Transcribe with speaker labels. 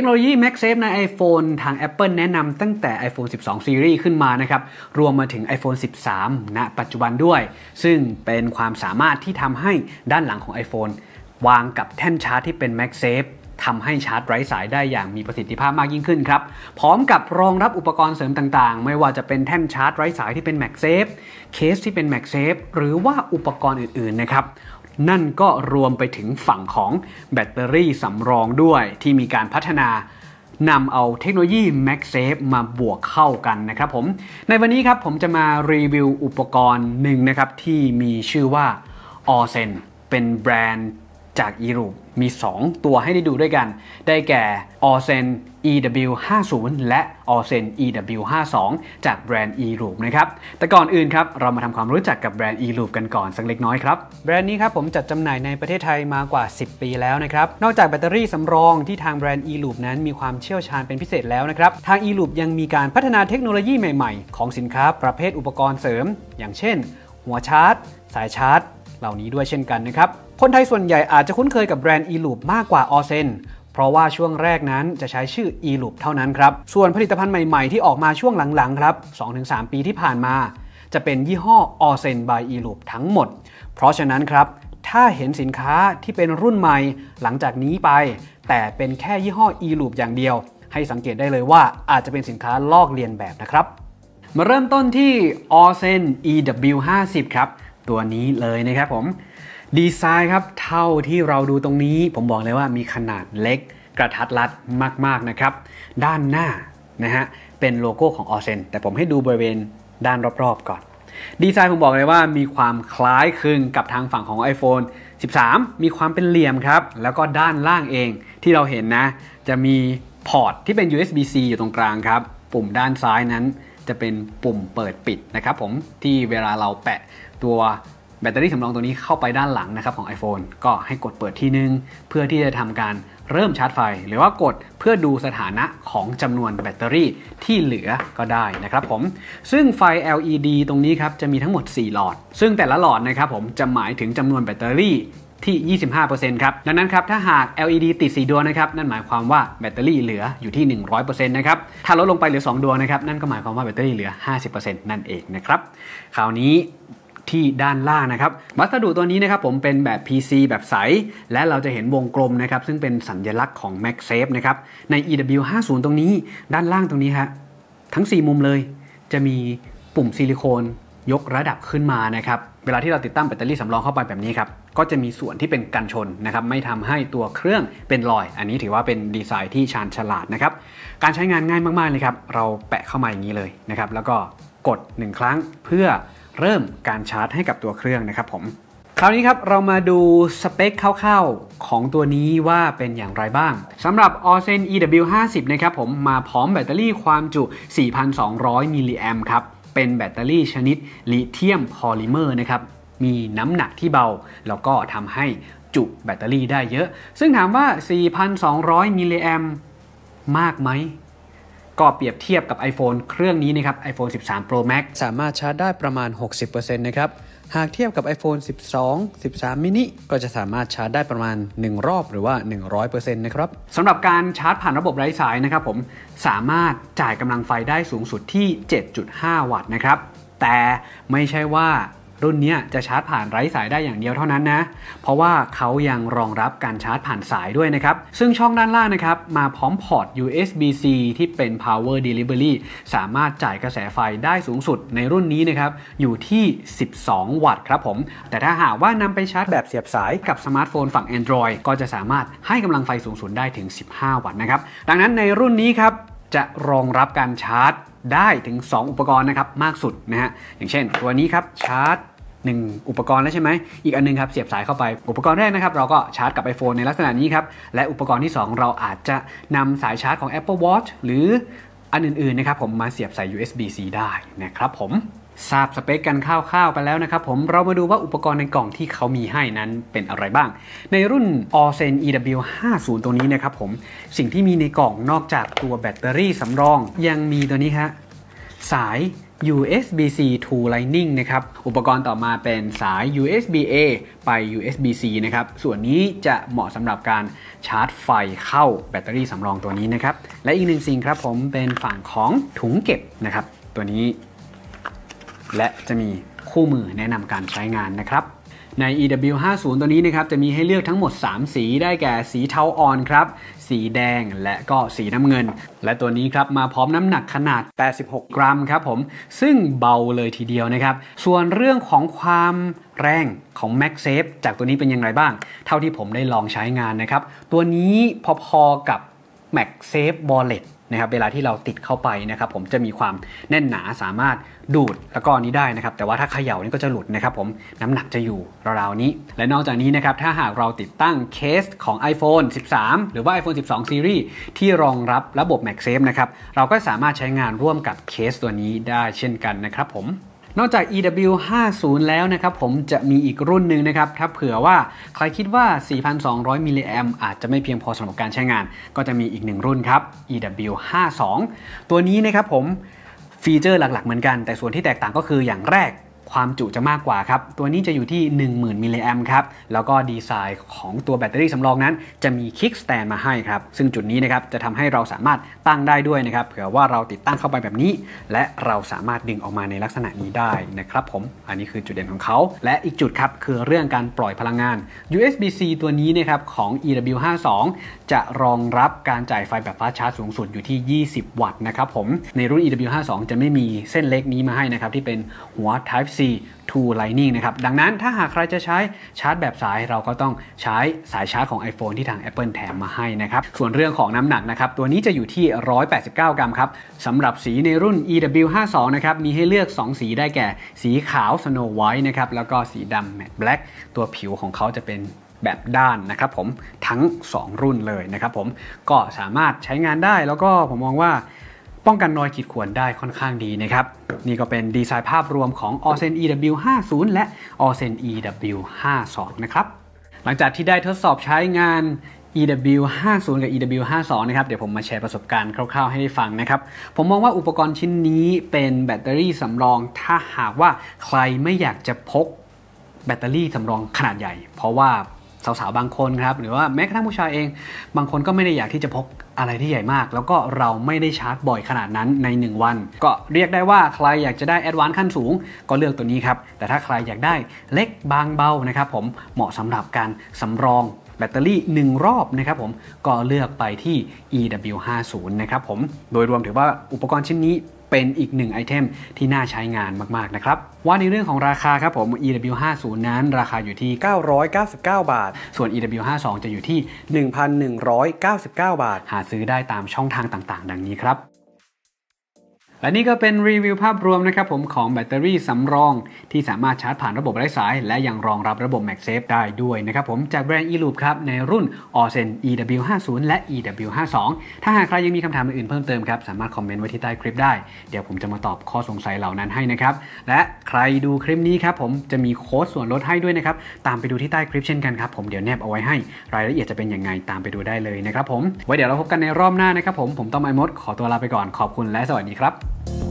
Speaker 1: คโนโลยี MagSafe ใน iPhone ทาง Apple แนะนำตั้งแต่ iPhone 12 Series ขึ้นมานะครับ รวมมาถึง iPhone 13 ณ ปัจจุบันด้วย ซึ่งเป็นความสามารถที่ทำให้ด้านหลังของ iPhone วางกับแท่นชาร์จที่เป็น MagSafe ทำให้ชาร์จไร้สายได้อย่างมีประสิทธิภาพมากยิ่งขึ้นครับ พร้อมกับรองรับอุปกรณ์เสริมต่างๆ ไม่ว่าจะเป็นแท่นชาร์จไร้สายที่เป็น MagSafe เคสที่เป็น MagSafe หรือว่าอุปกรณ์อื่นๆนะครับ นั่นก็รวมไปถึงฝั่งของแบตเตอรี่สำรองด้วยที่มีการพัฒนานำเอาเทคโนโลยี MagSafe มาบวกเข้ากันนะครับผม ในวันนี้ครับผมจะมารีวิวอุปกรณ์หนึ่งนะครับที่มีชื่อว่า o r s e n เป็นแบรนด์ จาก e r o มี 2 ตัวให้ได้ดูด้วยกัน ได้แก่ o r s e n EW50 และ o r s e n EW52 จากแบรนด์ e r o นะครับ แต่ก่อนอื่นครับ เรามาทำความรู้จักกับแบรนด์ e r o กันก่อนสักเล็กน้อยครับ แบรนด์นี้ครับผมจัดจำหน่ายในประเทศไทยมากว่า 10 ปีแล้วนะครับ นอกจากแบตเตอรี่สำรองที่ทางแบรนด์ e r o นั้นมีความเชี่ยวชาญเป็นพิเศษแล้วนะครับ ทาง e r o ยังมีการพัฒนาเทคโนโลยีใหม่ๆ ของสินค้าประเภทอุปกรณ์เสริม อย่างเช่น หัวชาร์จ สายชาร์จ เหล่านี้ด้วยเช่นกันนะครับ คนไทยส่วนใหญ่อาจจะคุ้นเคยกับแบรนด์ e-loop มากกว่า o s e n เพราะว่าช่วงแรกนั้นจะใช้ชื่อ e-loop เท่านั้นครับ ส่วนผลิตภัณฑ์ใหม่ๆ ที่ออกมาช่วงหลังๆครับ 2-3 ปีที่ผ่านมา จะเป็นยี่ห้อ o s e n by e-loop ทั้งหมด เพราะฉะนั้นครับ ถ้าเห็นสินค้าที่เป็นรุ่นใหม่ หลังจากนี้ไป แต่เป็นแค่ยี่ห้อ e-loop อย่างเดียว ให้สังเกตได้เลยว่าอาจจะเป็นสินค้าลอกเลียนแบบนะครับมาเริ่มต้นที่ o s e n EW50 ครับตัวนี้เลยนะครับผม ดีไซน์ครับเท่าที่เราดูตรงนี้ ผมบอกเลยว่ามีขนาดเล็กกระทัดรัดมากๆนะครับ ด้านหน้านะฮะเป็นโลโก้ของ o r s e n แต่ผมให้ดูบริเวณด้านรอบๆก่อน ดีไซน์ผมบอกเลยว่ามีความคล้ายคลึงกับทางฝั่งของ iPhone 13 มีความเป็นเหลี่ยมครับ แล้วก็ด้านล่างเองที่เราเห็นนะ จะมีพอร์ตที่เป็น USB-C อยู่ตรงกลางครับ ปุ่มด้านซ้ายนั้นจะเป็นปุ่มเปิดปิดนะครับผมที่เวลาเราแปะตัว แบตเตอรี่สำรองตัวนี้เข้าไปด้านหลังนะครับของ iPhone ก็ให้กดเปิดทีนึง เพื่อที่จะทำการเริ่มชาร์จไฟ หรือว่ากดเพื่อดูสถานะของจำนวนแบตเตอรี่ที่เหลือก็ได้นะครับผม ซึ่งไฟ LED ตรงนี้ครับจะมีทั้งหมด 4 หลอด ซึ่งแต่ละหลอดนะครับผมจะหมายถึงจำนวนแบตเตอรี่ที่ 25%ครับ ดังนั้นครับ ถ้าหาก LED ติด 4 ดวงนะครับ นั่นหมายความว่าแบตเตอรี่เหลืออยู่ที่ 100%นะครับ ถ้าลดลงไปเหลือ 2 ดวงนะครับ นั่นก็หมายความว่าแบตเตอรี่เหลือ 50%นั่นเองนะครับ คราวนี้ ที่ด้านล่างนะครับ วัสดุตัวนี้นะครับผมเป็นแบบ PC แบบใส และเราจะเห็นวงกลมนะครับ ซึ่งเป็นสัญลักษณ์ของ MagSafe นะครับ ใน EW50 ตรงนี้ ด้านล่างตรงนี้ฮะทั้ง 4 มุมเลย จะมีปุ่มซิลิโคนยกระดับขึ้นมานะครับ เวลาที่เราติดตั้งแบตเตอรี่สำรองเข้าไปแบบนี้ครับ ก็จะมีส่วนที่เป็นกันชนนะครับ ไม่ทำให้ตัวเครื่องเป็นรอย อันนี้ถือว่าเป็นดีไซน์ที่ชาญฉลาดนะครับ การใช้งานง่ายมากๆเลยครับ เราแปะเข้ามาอย่างนี้เลยนะครับ แล้วก็กด 1 ครั้งเพื่อ เริ่มการชาร์จให้กับตัวเครื่องนะครับผมคราวนี้ครับเรามาดูสเปคคร่าวๆ ของตัวนี้ว่าเป็นอย่างไรบ้างสำหรับ o r s e n EW50 นะครับผมมาพร้อมแบตเตอรี่ความจุ 4,200 มิลลิแอมป์ครับ เป็นแบตเตอรี่ชนิดลิเธียมพอลิเมอร์นะครับ มีน้ำหนักที่เบา แล้วก็ทำให้จุแบตเตอรี่ได้เยอะ ซึ่งถามว่า 4,200 มิลลิแอมป์มากไหม ก็เปรียบเทียบกับ iPhone เครื่องนี้นะครับ iPhone 13 Pro Max สามารถชาร์จได้ประมาณ 60%นะครับหากเทียบกับ iPhone 12 13 mini ก็จะสามารถชาร์จได้ประมาณ 1 รอบหรือว่า 100%นะครับสำหรับการชาร์จผ่านระบบไร้สายนะครับผมสามารถจ่ายกำลังไฟได้สูงสุดที่ 7.5 วัตต์นะครับแต่ไม่ใช่ว่า รุ่นนี้จะชาร์จผ่านไร้สายได้อย่างเดียวเท่านั้นนะ เพราะว่าเขายังรองรับการชาร์จผ่านสายด้วยนะครับ ซึ่งช่องด้านล่างนะครับ มาพร้อมพอร์ต USB-C ที่เป็น Power Delivery สามารถจ่ายกระแสไฟได้สูงสุดในรุ่นนี้นะครับ อยู่ที่ 12 วัตต์ครับผม แต่ถ้าหากว่านำไปชาร์จแบบเสียบสายกับสมาร์ทโฟนฝั่ง Android ก็จะสามารถให้กำลังไฟสูงสุดได้ถึง 15 วัตต์นะครับ ดังนั้นในรุ่นนี้ครับจะรองรับการชาร์จ ได้ถึง 2 อุปกรณ์นะครับมากสุดนะฮะอย่างเช่น ตัวนี้ครับชาร์จ 1 อุปกรณ์แล้วใช่ไหมอีกอันนึงครับเสียบสายเข้าไปอุปกรณ์แรกนะครับเราก็ชาร์จกับ iPhone ในลักษณะนี้ครับและอุปกรณ์ที่ 2 เราอาจจะนำสายชาร์จของ Apple Watch หรืออันอื่นๆนะครับผมมาเสียบใส่ USB-C ได้นะครับผม ทราบสเปคกันคร่าวๆไปแล้วนะครับผมเรามาดูว่าอุปกรณ์ในกล่องที่เขามีให้นั้นเป็นอะไรบ้าง ในรุ่น o r s e n EW50 ตัวนี้นะครับผมสิ่งที่มีในกล่องนอกจากตัวแบตเตอรี่สำรอง ยังมีตัวนี้ฮะสาย USB-C to Lightning นะครับ อุปกรณ์ต่อมาเป็นสาย USB-A ไป USB-C นะครับ ส่วนนี้จะเหมาะสำหรับการชาร์จไฟเข้าแบตเตอรี่สำรองตัวนี้นะครับ และอีกหนึ่งสิ่งครับผมเป็นฝั่งของถุงเก็บนะครับ ตัวนี้ และจะมีคู่มือแนะนำการใช้งานนะครับ ใน EW50 ตัวนี้นะครับจะมีให้เลือกทั้งหมด 3 สีได้แก่สีเทาอ่อนครับ สีแดงและก็สีน้ำเงิน และตัวนี้ครับมาพร้อมน้ำหนักขนาด 86 กรัมครับผมซึ่งเบาเลยทีเดียวนะครับ ส่วนเรื่องของความแรงของ MagSafe จากตัวนี้เป็นอย่างไรบ้าง เท่าที่ผมได้ลองใช้งานนะครับ ตัวนี้พอๆกับ MagSafe Wallet นะครับเวลาที่เราติดเข้าไปนะครับผมจะมีความแน่นหนาสามารถดูดแล้วก็นี้ได้นะครับแต่ว่าถ้าเขย่านี่ก็จะหลุดนะครับผมน้ำหนักจะอยู่ราวๆนี้ และนอกจากนี้นะครับถ้าหากเราติดตั้งเคสของ iPhone 13 หรือว่า iPhone 12 Series ที่รองรับระบบ MagSafe นะครับเราก็สามารถใช้งานร่วมกับเคสตัวนี้ได้เช่นกันนะครับผม นอกจาก EW50 แล้วนะครับผมจะมีอีกรุ่นหนึ่งนะครับถ้าเผื่อว่าใครคิดว่า 4,200 มิลลิแอมอาจจะไม่เพียงพอสำหรับการใช้งาน ก็จะมีอีกหนึ่งรุ่นครับ EW52 ตัวนี้นะครับผมฟีเจอร์หลักๆเหมือนกัน แต่ส่วนที่แตกต่างก็คืออย่างแรก ความจุจะมากกว่าครับ ตัวนี้จะอยู่ที่ 10,000 มิลลิแอมครับ แล้วก็ดีไซน์ของตัวแบตเตอรี่สำรองนั้น จะมี kickstand มาให้ครับ ซึ่งจุดนี้นะครับจะทำให้เราสามารถตั้งได้ด้วยนะครับ เผื่อว่าเราติดตั้งเข้าไปแบบนี้ และเราสามารถดึงออกมาในลักษณะนี้ได้นะครับผม อันนี้คือจุดเด่นของเขา และอีกจุดครับคือเรื่องการปล่อยพลังงาน USB-C ตัวนี้นะครับของ EW52 จะรองรับการจ่ายไฟแบบ fast charge สูงสุดอยู่ที่ 20 วัตต์นะครับผม ในรุ่น EW52 จะไม่มีเส้นเล็กนี้มาให้นะครับที่เป็นหัว Type C to Lightning นะครับ ดังนั้นถ้าหากใครจะใช้ชาร์จแบบสายเราก็ต้องใช้สายชาร์จของ iPhone ที่ทาง Apple แถมมาให้นะครับ ส่วนเรื่องของน้ำหนักนะครับ ตัวนี้จะอยู่ที่ 189 กรัมครับสำหรับสีในรุ่น EW52 นะครับ มีให้เลือก 2 สีได้แก่ สีขาว Snow White นะครับ แล้วก็สีดำ Matte Black ตัวผิวของเขาจะเป็นแบบด้านนะครับผมทั้ง 2 รุ่นเลยนะครับผมก็สามารถใช้งานได้แล้วก็ผมมองว่า ป้องกันรอยขีดข่วนได้ค่อนข้างดีนะครับ นี่ก็เป็นดีไซน์ภาพรวมของ o s e n EW50 และ o s e n EW52 นะครับ หลังจากที่ได้ทดสอบใช้งาน EW50 กับ EW52 นะครับ เดี๋ยวผมมาแชร์ประสบการณ์คร่าวๆให้ได้ฟังนะครับ ผมมองว่าอุปกรณ์ชิ้นนี้เป็นแบตเตอรี่สำรอง ถ้าหากว่าใครไม่อยากจะพกแบตเตอรี่สำรองขนาดใหญ่ เพราะว่า สาวๆบางคนครับ หรือว่าแม้กระทั่งผู้ชายเอง บางคนก็ไม่ได้อยากที่จะพกอะไรที่ใหญ่มาก แล้วก็เราไม่ได้ชาร์จบ่อยขนาดนั้นใน 1 วัน ก็เรียกได้ว่าใครอยากจะได้ advance ขั้นสูง ก็เลือกตัวนี้ครับ แต่ถ้าใครอยากได้เล็กบางเบานะครับผมเหมาะสำหรับการสำรองแบตเตอรี่ 1 รอบนะครับผมก็เลือกไปที่ EW50 นะครับผมโดยรวมถือว่าอุปกรณ์ชิ้นนี้ เป็นอีกหนึ่งไอเทมที่น่าใช้งานมากๆนะครับว่าในเรื่องของราคาครับผม EW50 นั้นราคาอยู่ที่ 999 บาท ส่วน EW52 จะอยู่ที่ 1,199 บาท หาซื้อได้ตามช่องทางต่างๆ ดังนี้ครับ และนี่ก็เป็นรีวิวภาพรวมนะครับผมของแบตเตอรี่สำรอง ที่สามารถชาร์จผ่านระบบไร้สาย และยังรองรับระบบ MagSafe ได้ด้วยนะครับผมจากแบรนด์ eLoop ครับ ในรุ่น o r s e n EW50 และ EW52 ถ้าหากใครยังมีคำถามอื่นเพิ่มเติมครับสามารถคอมเมนต์ไว้ที่ใต้คลิปได้ เดี๋ยวผมจะมาตอบข้อสงสัยเหล่านั้นให้นะครับ และใครดูคลิปนี้ครับผมจะมีโค้ดส่วนลดให้ด้วยนะครับตามไปดูที่ใต้คลิปเช่นกันครับผมเดี๋ยวแนบเอาไว้ให้ รายละเอียดจะเป็นยังไงตามไปดูได้เลยนะครับผมไว้เดี๋ยวเราพบกันในรอบหน้านะครับผมผมต้อมไอมดขอตัวลาไปก่อนขอบคุณและสวัสดีครับ Thank you.